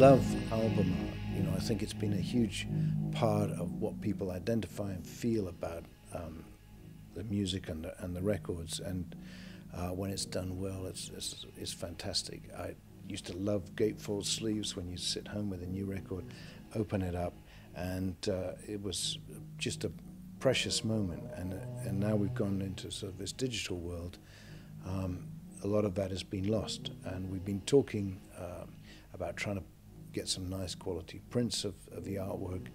love album art. You know, I think it's been a huge part of what people identify and feel about um, the music and the, and the records. And uh, when it's done well, it's, it's, it's fantastic. I used to love gatefold sleeves when you sit home with a new record, open it up, and uh, it was just a precious moment. And, and now we've gone into sort of this digital world. Um, a lot of that has been lost, and we've been talking um, about trying to get some nice quality prints of, of the artwork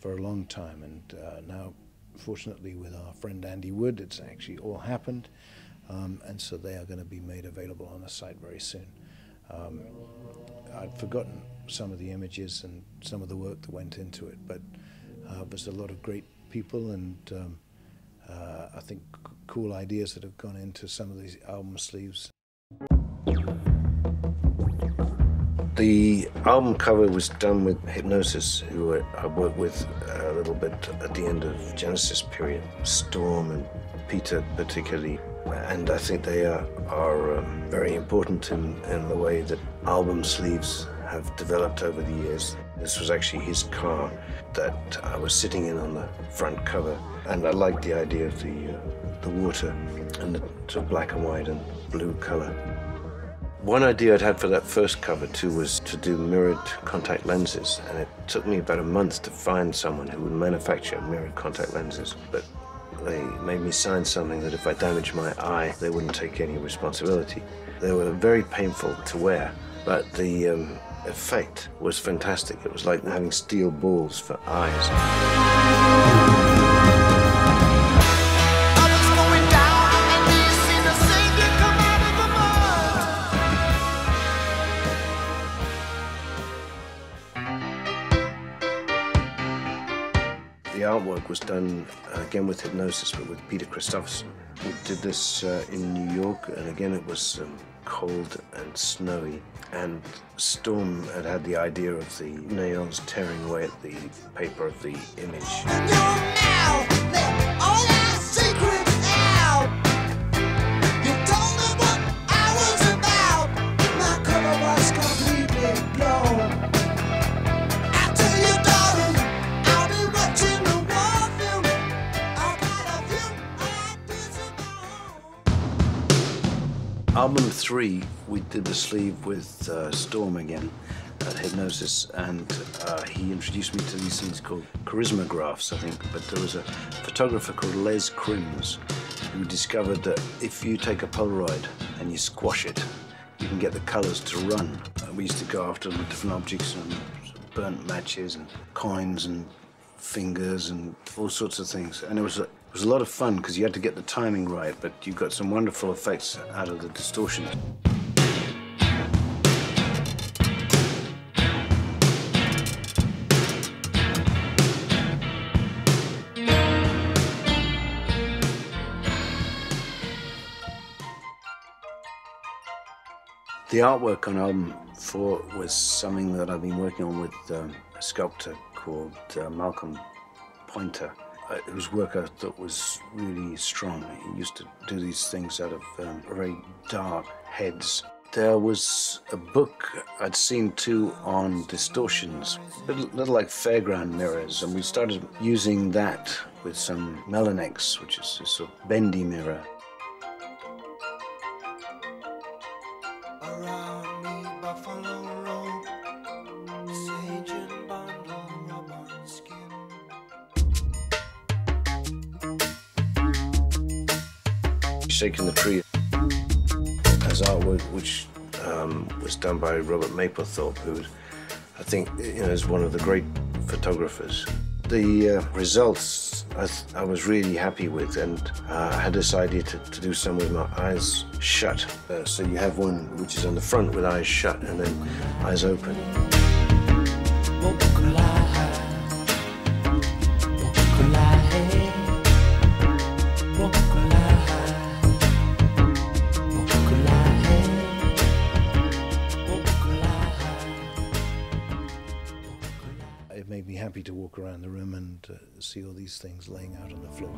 for a long time, and uh, now, fortunately, with our friend Andy Wood, it's actually all happened, um, and so they are going to be made available on the site very soon. Um, I'd forgotten some of the images and some of the work that went into it, but uh, there's a lot of great people and um, uh, I think cool ideas that have gone into some of these album sleeves. The album cover was done with Hipgnosis, who I worked with a little bit at the end of Genesis period, Storm and Peter particularly. And I think they are, are um, very important in, in the way that album sleeves have developed over the years. This was actually his car that I was sitting in on the front cover, and I liked the idea of the, uh, the water and the sort of black and white and blue color. One idea I'd had for that first cover too was to do mirrored contact lenses, and it took me about a month to find someone who would manufacture mirrored contact lenses. But they made me sign something that if I damaged my eye, they wouldn't take any responsibility. They were very painful to wear, but the um, effect was fantastic. It was like having steel balls for eyes. Artwork was done uh, again with Hipgnosis, but with Peter Christopherson. We did this uh, in New York, and again it was um, cold and snowy. And Storm had had the idea of the nails tearing away at the paper of the image. Album three, we did the sleeve with uh, Storm again at Hipgnosis, and uh, he introduced me to these things called charismagraphs, I think. But there was a photographer called Les Krims who discovered that if you take a Polaroid and you squash it, you can get the colors to run. We used to go after different objects and burnt matches and coins and fingers and all sorts of things. And it was was a lot of fun because you had to get the timing right, but you got some wonderful effects out of the distortion. The artwork on album four was something that I've been working on with um, a sculptor called uh, Malcolm Poynter. Uh, it was work I thought was really strong. He used to do these things out of um, very dark heads. There was a book I'd seen too on distortions, a little, little like fairground mirrors, and we started using that with some Melinex, which is a sort of bendy mirror. Shaking the Tree as artwork, which um, was done by Robert Mapplethorpe, who I think you know, is one of the great photographers. The uh, results I, I, was really happy with, and uh, I had this idea to, to, do some with my eyes shut. Uh, so you have one which is on the front with eyes shut and then eyes open. it made me happy to walk around the room and uh, see all these things laying out on the floor.